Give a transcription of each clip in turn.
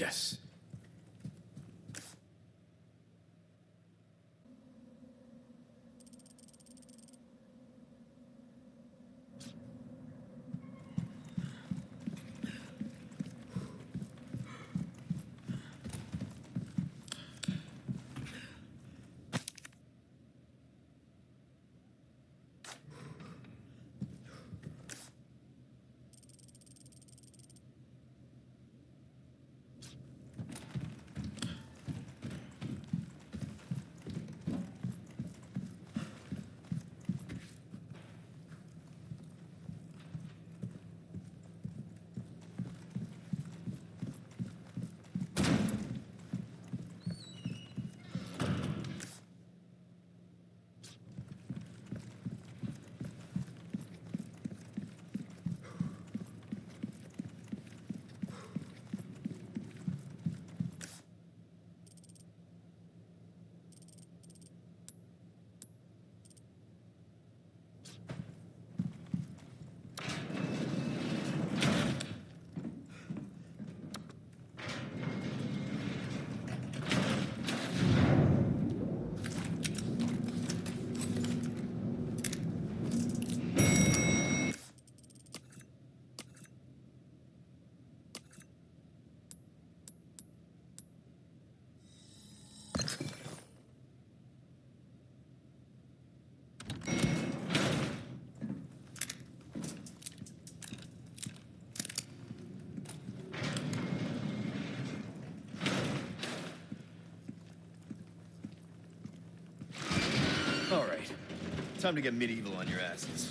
Yes. Time to get medieval on your asses.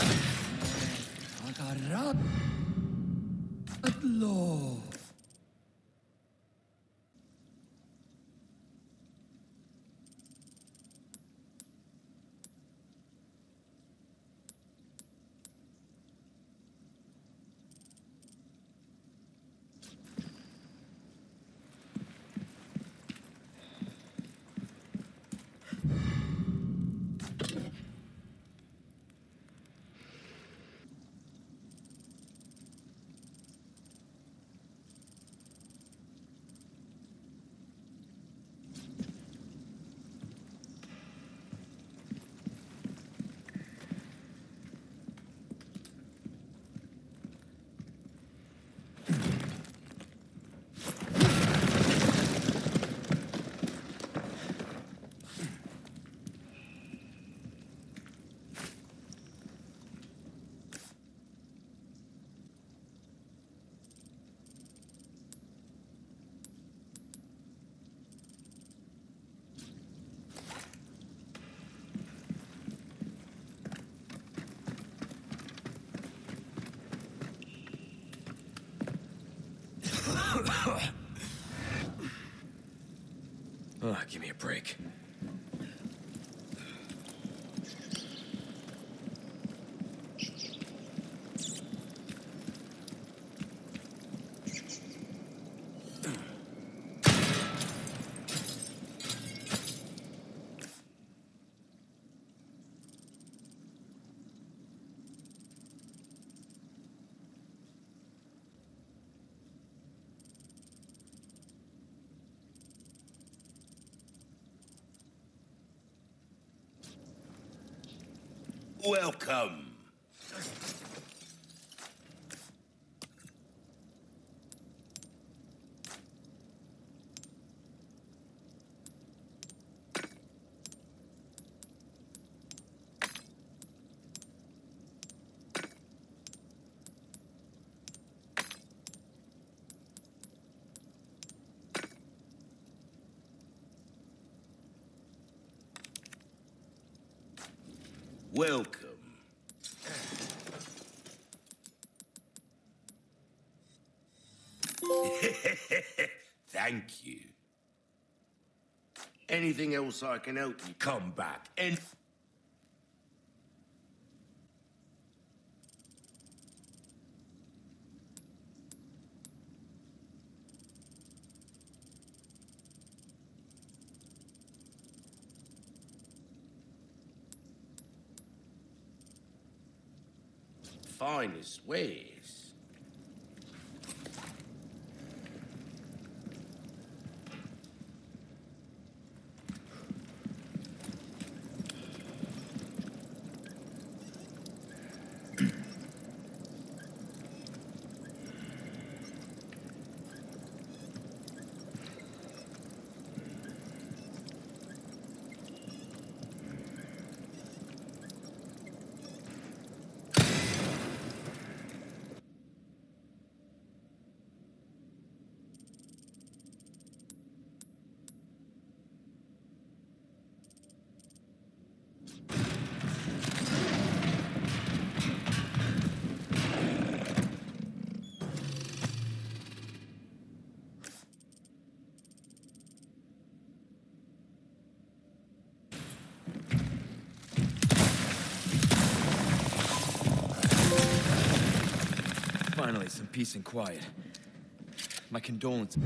I got it Akarab at law. Oh, give me a break. Welcome. Welcome. Thank you. Anything else I can help you? Come back and. Finest ways. Finally, some peace and quiet. My condolences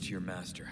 to your master.